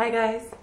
Bye guys.